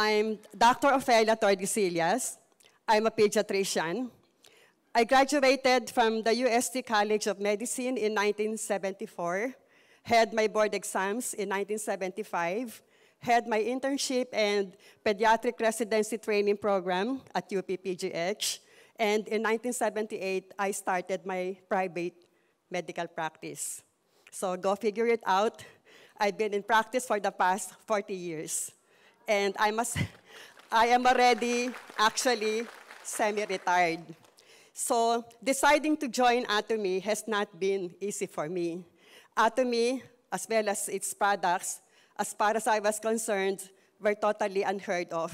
I'm Dr. Ophelia Tordesillas. I'm a pediatrician. I graduated from the UST College of Medicine in 1974, had my board exams in 1975, had my internship and pediatric residency training program at UPPGH, and in 1978, I started my private medical practice. So go figure it out. I've been in practice for the past 40 years. And I must, I am already actually semi-retired. So deciding to join Atomy has not been easy for me. Atomy, as well as its products, as far as I was concerned, were totally unheard of.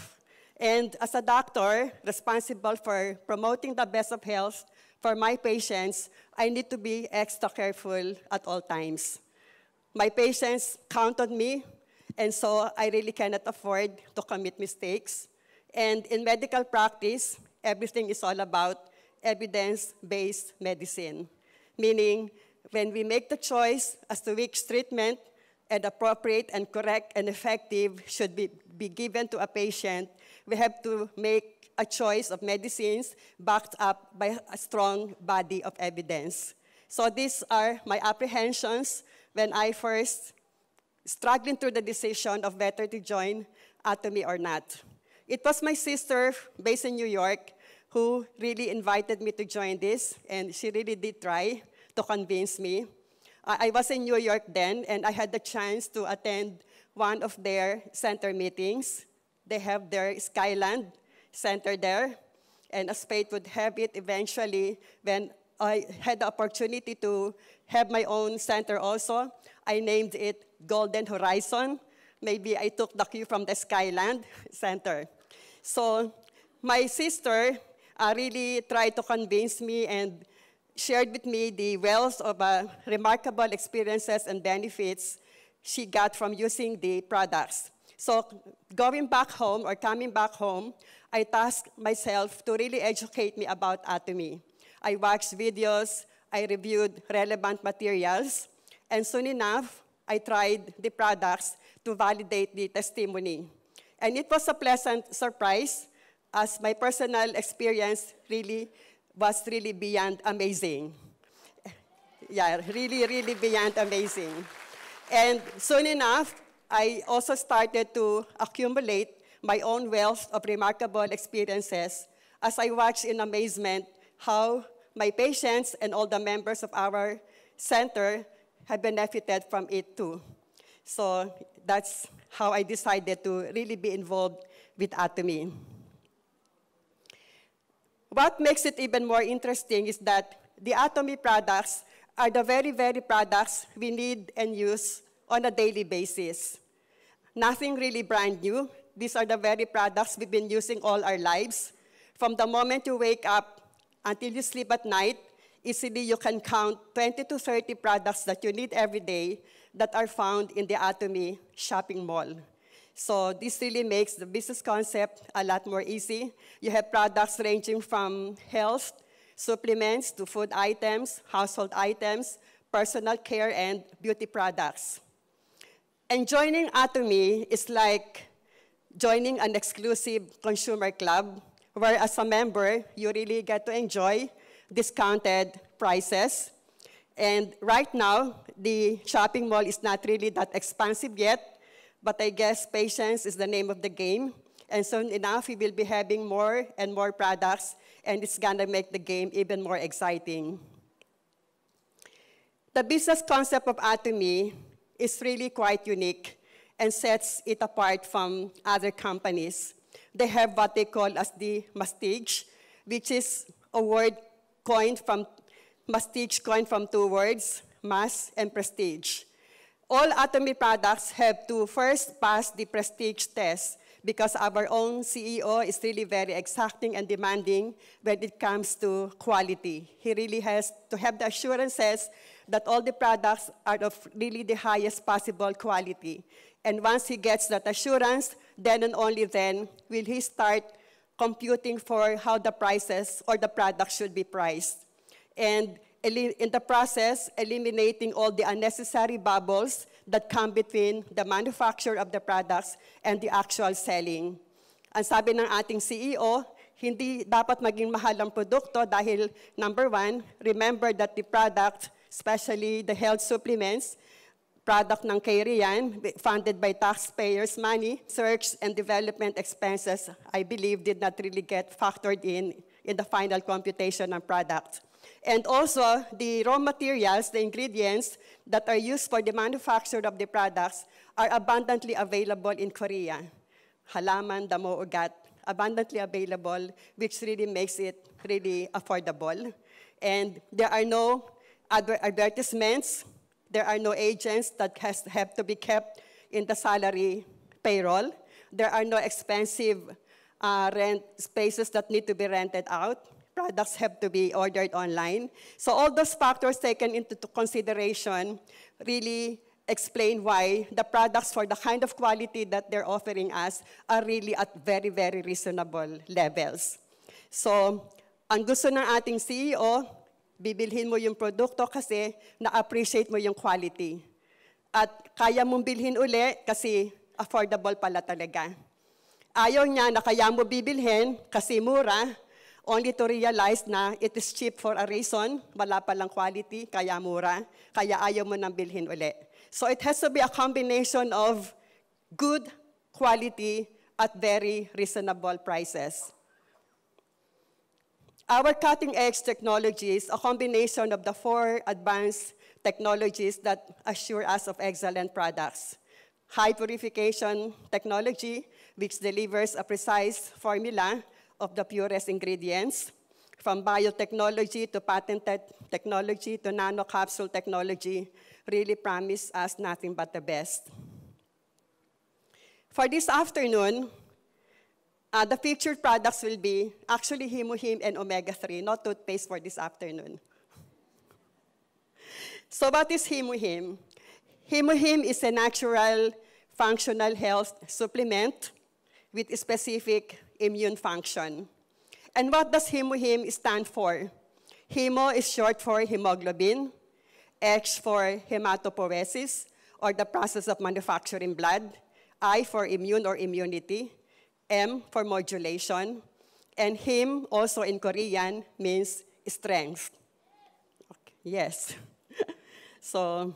And as a doctor responsible for promoting the best of health for my patients, I need to be extra careful at all times. My patients count on me, and so I really cannot afford to commit mistakes. And in medical practice, everything is all about evidence-based medicine, meaning when we make the choice as to which treatment and appropriate and correct and effective should be, be given to a patient, we have to make a choice of medicines backed up by a strong body of evidence. So these are my apprehensions when I first struggling through the decision of whether to join Atomy or not. It was my sister based in New York who really invited me to join this, and she really did try to convince me. I, was in New York then, and I had the chance to attend one of their center meetings. They have their Skyland Center there, and as fate would have it, eventually, when I had the opportunity to have my own center also, I named it Golden Horizon. Maybe I took the cue from the Skyland Center. So my sister uh, really tried to convince me and shared with me the wealth of uh, remarkable experiences and benefits she got from using the products. So going back home or coming back home, I tasked myself to really educate me about Atomy. I watched videos, I reviewed relevant materials, and soon enough, I tried the products to validate the testimony. And it was a pleasant surprise as my personal experience really was really beyond amazing. Yeah, really, really beyond amazing. And soon enough, I also started to accumulate my own wealth of remarkable experiences as I watched in amazement how my patients and all the members of our center have benefited from it too. So that's how I decided to really be involved with Atomy. What makes it even more interesting is that the Atomy products are the very, very products we need and use on a daily basis. Nothing really brand new. These are the very products we've been using all our lives. From the moment you wake up until you sleep at night, easily you can count 20 to 30 products that you need every day that are found in the Atomy shopping mall. So this really makes the business concept a lot more easy. You have products ranging from health, supplements to food items, household items, personal care, and beauty products. And joining Atomy is like joining an exclusive consumer club, where as a member, you really get to enjoy discounted prices. And right now, the shopping mall is not really that expensive yet, but I guess patience is the name of the game. And soon enough, we will be having more and more products, and it's gonna make the game even more exciting. The business concept of Atomy is really quite unique and sets it apart from other companies. They have what they call as the mastige, which is a word coined from, mastige coined from two words, mass and prestige. All Atomy products have to first pass the prestige test because our own CEO is really very exacting and demanding when it comes to quality. He really has to have the assurances that all the products are of really the highest possible quality. And once he gets that assurance, then and only then will he start computing for how the prices or the product should be priced. And in the process, eliminating all the unnecessary bubbles that come between the manufacture of the products and the actual selling. Ang sabi ng ating CEO, hindi dapat maging mahal ang produkto dahil number one, remember that the product, especially the health supplements, product ng Karian, funded by taxpayers' money, search and development expenses, I believe, did not really get factored in in the final computation ng product. And also, the raw materials, the ingredients that are used for the manufacture of the products are abundantly available in Korea. Halaman, damo, ugat, abundantly available, which really makes it really affordable. And there are no adver advertisements, there are no agents that has, have to be kept in the salary payroll. There are no expensive uh, rent spaces that need to be rented out. Products have to be ordered online. So all those factors taken into consideration really explain why the products for the kind of quality that they're offering us are really at very, very reasonable levels. So, ang gusto ng ating CEO, bibilhin mo yung produkto kasi na-appreciate mo yung quality. At kaya mong bilhin uli kasi affordable pala talaga. Ayaw niya na kaya mo bibilhin kasi mura, only to realize na it is cheap for a reason, wala palang quality, kaya mura, kaya ayaw mo nang bilhin uli. So it has to be a combination of good quality at very reasonable prices. Our cutting-edge technology is a combination of the four advanced technologies that assure us of excellent products. High purification technology, which delivers a precise formula of the purest ingredients, from biotechnology to patented technology to nanocapsule technology, really promise us nothing but the best. For this afternoon, uh, the featured products will be actually HemoHIM and Omega-3, not toothpaste for this afternoon. so what is HemoHIM? HemoHIM is a natural functional health supplement with specific immune function. And what does HemoHIM stand for? Hemo is short for hemoglobin, X for hematopoiesis, or the process of manufacturing blood, I for immune or immunity, M for modulation, and him also in Korean means strength. Okay. Yes. so,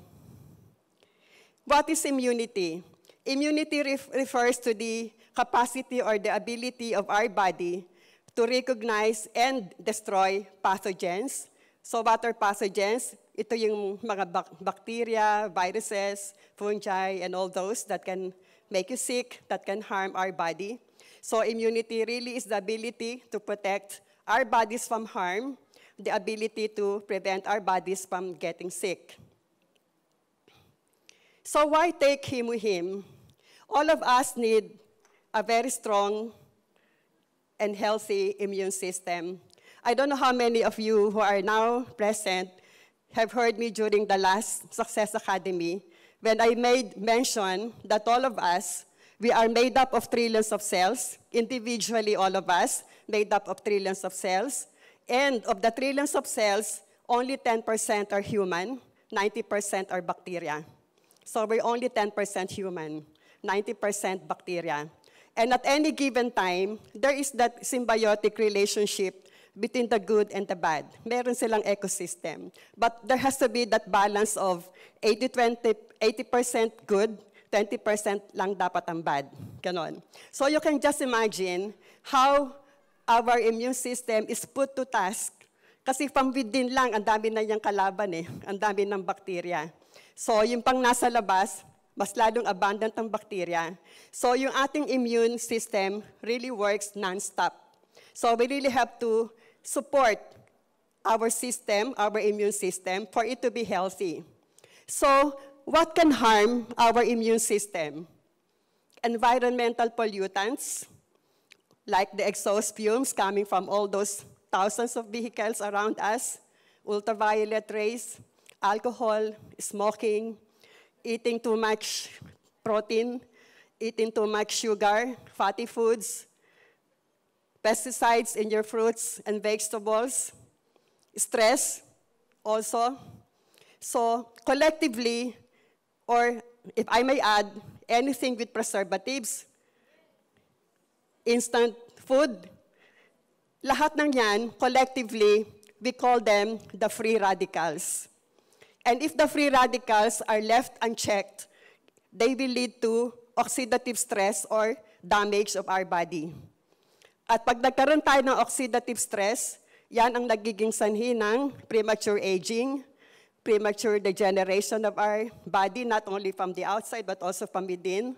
what is immunity? Immunity ref refers to the capacity or the ability of our body to recognize and destroy pathogens. So what are pathogens? Ito yung mga bacteria, viruses, fungi, and all those that can make you sick, that can harm our body. So immunity really is the ability to protect our bodies from harm, the ability to prevent our bodies from getting sick. So why take HemoHIM? All of us need a very strong and healthy immune system. I don't know how many of you who are now present have heard me during the last Success Academy when I made mention that all of us, we are made up of trillions of cells, individually all of us, made up of trillions of cells. And of the trillions of cells, only 10% are human, 90% are bacteria. So we're only 10% human, 90% bacteria. And at any given time, there is that symbiotic relationship between the good and the bad. Meron silang ecosystem. But there has to be that balance of 80-20, 80% good, 20% lang dapat ang bad. Ganon. So you can just imagine how our immune system is put to task. Kasi from within lang, ang dami na niyang kalaban eh. Ang dami ng bakterya. So yung pang nasa labas, mas lalong abundant ang bakterya. So yung ating immune system really works non-stop. So we really have to support our system, our immune system, for it to be healthy. So, what can harm our immune system? Environmental pollutants, like the exhaust fumes coming from all those thousands of vehicles around us, ultraviolet rays, alcohol, smoking, eating too much protein, eating too much sugar, fatty foods, pesticides in your fruits and vegetables, stress also. So collectively, or if I may add, anything with preservatives, instant food. Lahat ng yan, collectively, we call them the free radicals. And if the free radicals are left unchecked, they will lead to oxidative stress or damage of our body. At pag nagkaroon tayo ng oxidative stress, yan ang nagiging sanhi ng premature aging, premature degeneration of our body, not only from the outside but also from within.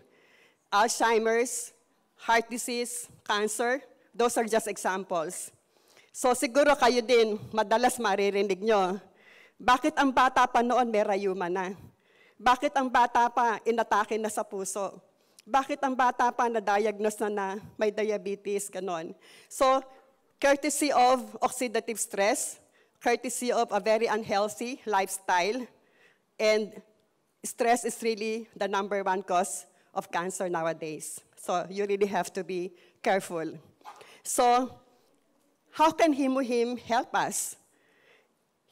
Alzheimer's, heart disease, cancer, those are just examples. So siguro kayo din, madalas maririnig nyo, bakit ang bata pa noon may rayuma na? Bakit ang bata pa inatake na sa puso? Bakit ang bata pa na-diagnose na na may diabetes, ganon? So, courtesy of oxidative stress, courtesy of a very unhealthy lifestyle, and stress is really the number one cause of cancer nowadays. So you really have to be careful. So how can HemoHIM help us?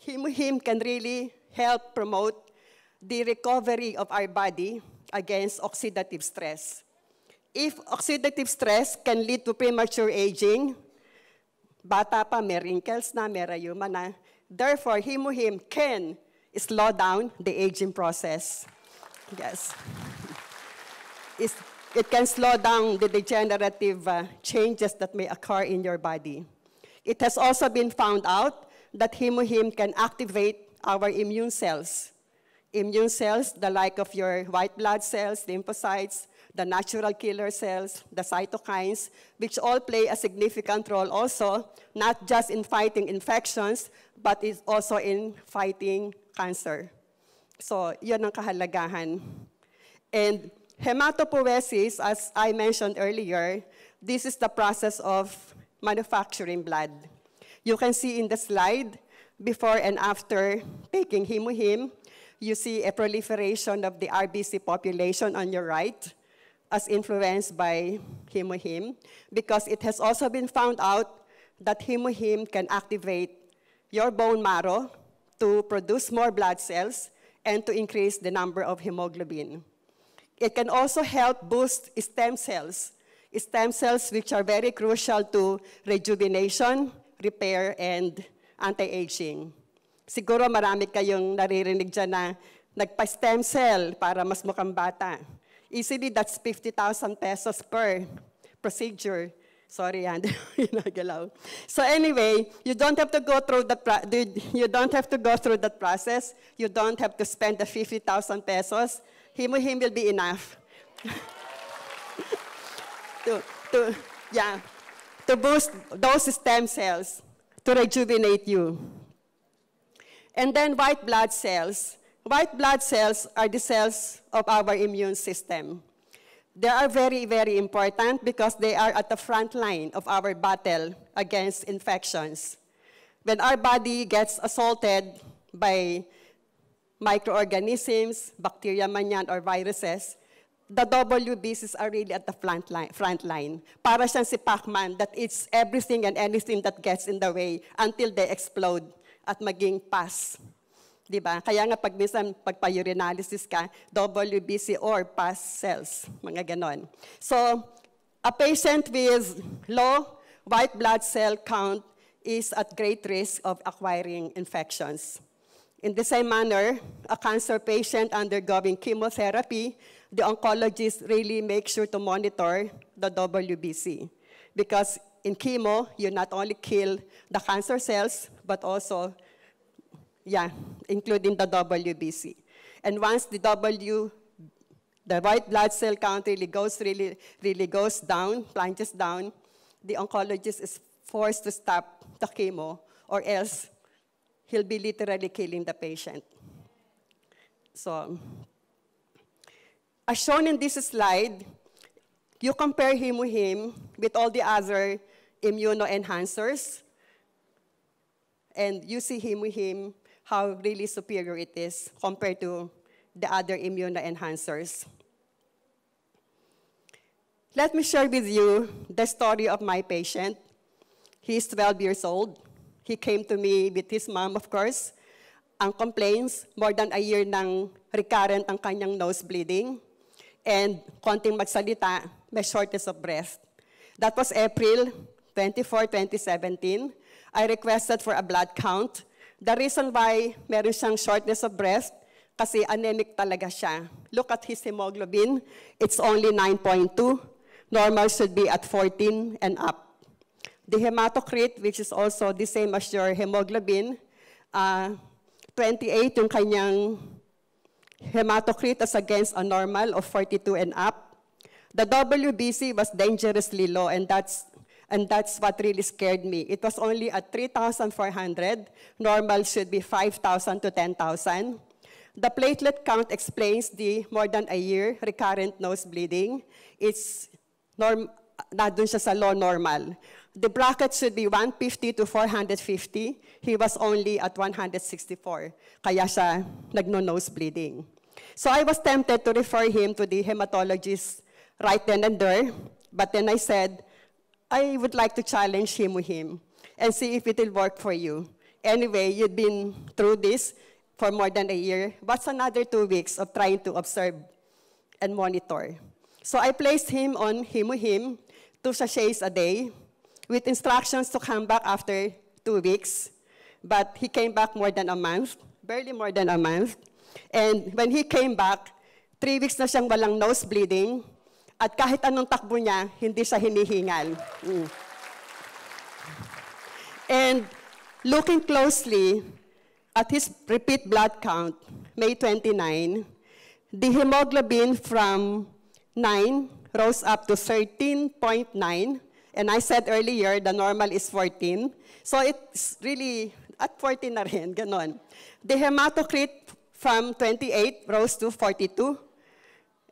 HemoHIM can really help promote the recovery of our body against oxidative stress. If oxidative stress can lead to premature aging, bata pa, may wrinkles na, may rayuma na. Therefore, HemoHIM can slow down the aging process. Yes. It's, it can slow down the degenerative uh, changes that may occur in your body. It has also been found out that HemoHIM can activate our immune cells. Immune cells, the like of your white blood cells, lymphocytes, the natural killer cells, the cytokines, which all play a significant role also, not just in fighting infections, but is also in fighting cancer. So, yun ang kahalagahan. And hematopoiesis, as I mentioned earlier, this is the process of manufacturing blood. You can see in the slide, before and after taking HemoHIM, you see a proliferation of the RBC population on your right as influenced by HemoHIM, because it has also been found out that HemoHIM can activate your bone marrow to produce more blood cells and to increase the number of hemoglobin. It can also help boost stem cells, stem cells which are very crucial to rejuvenation, repair, and anti-aging. Siguro marami kayong naririnig dyan na nagpa-stem cell para mas mukhang bata. Easily, that's 50,000 pesos per procedure. Sorry, Andy, ginagalaw. So anyway, you don't have to go through the you don't have to go through that process. You don't have to spend the 50,000 pesos. HemoHIM will be enough. to, to, yeah, to boost those stem cells, to rejuvenate you. And then white blood cells. White blood cells are the cells of our immune system. They are very, very important because they are at the front line of our battle against infections. When our body gets assaulted by microorganisms, bacteria man yan, or viruses, the WBCs are really at the front line. Front line. Para siyang si Pac-Man that it's everything and anything that gets in the way until they explode at maging pus. Di ba? Kaya nga pag minsan pagpa-urinalysis ka, WBC or pus cells, mga ganon. So, a patient with low white blood cell count is at great risk of acquiring infections. In the same manner, a cancer patient undergoing chemotherapy, the oncologist really makes sure to monitor the WBC. Because in chemo, you not only kill the cancer cells, but also yeah, including the WBC. And once the W, the white blood cell count really goes, really, really goes down, plunges down, the oncologist is forced to stop the chemo, or else he'll be literally killing the patient. So, as shown in this slide, you compare Himuhim with all the other immunoenhancers, and you see Himuhim how really superior it is compared to the other immunoenhancers. Let me share with you the story of my patient. He's 12 years old. He came to me with his mom, of course. Ang complaints, more than a year nang recurrent ang kanyang nose bleeding. And konting magsalita, may shortness of breath. That was April 24, 2017. I requested for a blood count. The reason why meron siyang shortness of breath, kasi anemic talaga siya. Look at his hemoglobin. It's only 9.2. Normal should be at 14 and up. The hematocrit, which is also the same as your hemoglobin, uh, 28 yung kanyang hematocrit as against a normal of 42 and up. The WBC was dangerously low, and that's, and that's what really scared me. It was only at 3,400. Normal should be 5,000 to 10,000. The platelet count explains the more than a year recurrent nose bleeding. It's norm, nandun siya sa low normal. The bracket should be 150 to 450. He was only at 164. Kaya siya nagno-nose bleeding. So I was tempted to refer him to the hematologist right then and there. But then I said, I would like to challenge him with him and see if it will work for you. Anyway, you've been through this for more than a year. What's another two weeks of trying to observe and monitor? So I placed him on HemoHIM, two sachets a day, with instructions to come back after two weeks. But he came back more than a month, barely more than a month. And when he came back, three weeks na siyang walang nose bleeding, at kahit anong takbo niya, hindi siya hinihingal. Mm. And looking closely at his repeat blood count, May 29, the hemoglobin from 9 rose up to 13.9, and I said earlier, the normal is 14. So it's really at 14 na rin, ganon. The hematocrit from 28 rose to 42.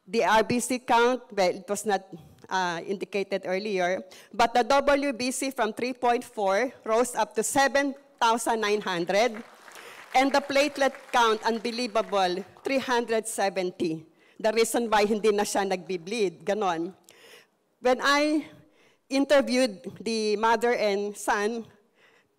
The RBC count, well, it was not uh, indicated earlier, but the WBC from 3.4 rose up to 7,900. And the platelet count, unbelievable, 370. The reason why hindi na siya nagbi-bleed, ganon. When I interviewed the mother and son,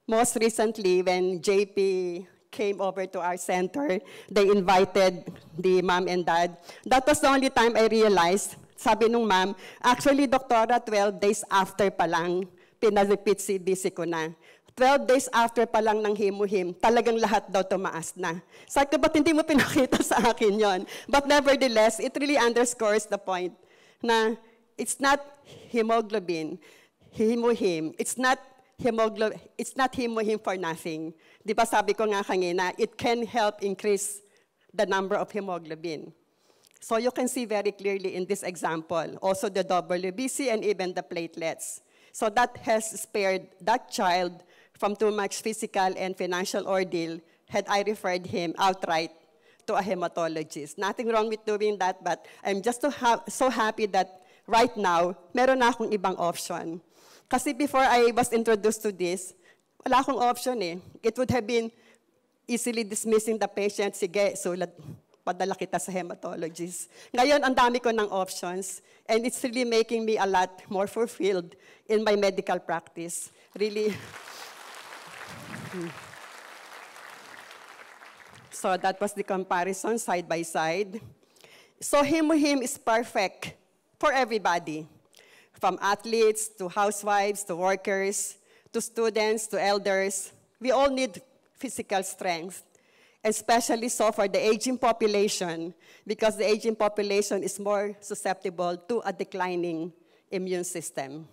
most recently when JP came over to our center, they invited the mom and dad. That was the only time I realized, sabi nung mom, actually, doktora, 12 days after pa lang, pinarepeat CBC ko na. 12 days after pa lang ng himuhim, talagang lahat daw tumaas na. Sabi ko, ba't hindi mo pinakita sa akin yon? But nevertheless, it really underscores the point na it's not hemoglobin, himuhim. It's not hemoglobin, it's not hemohim for nothing. Di ba sabi ko nga kanina, it can help increase the number of hemoglobin. So you can see very clearly in this example, also the WBC and even the platelets. So that has spared that child from too much physical and financial ordeal had I referred him outright to a hematologist. Nothing wrong with doing that, but I'm just so, ha so happy that right now, meron na akong ibang option. Kasi before I was introduced to this, wala akong option eh. It would have been easily dismissing the patient, sige, sulat, padala kita sa hematologist. Ngayon, ang dami ko ng options, and it's really making me a lot more fulfilled in my medical practice. Really. so that was the comparison side by side. So Himuhim is perfect for everybody from athletes to housewives to workers to students to elders. We all need physical strength, especially so for the aging population, because the aging population is more susceptible to a declining immune system.